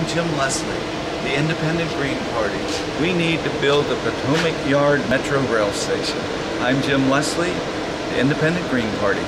I'm Jim Leslie, the Independent Green Party. We need to build the Potomac Yard Metro Rail Station. I'm Jim Leslie, the Independent Green Party.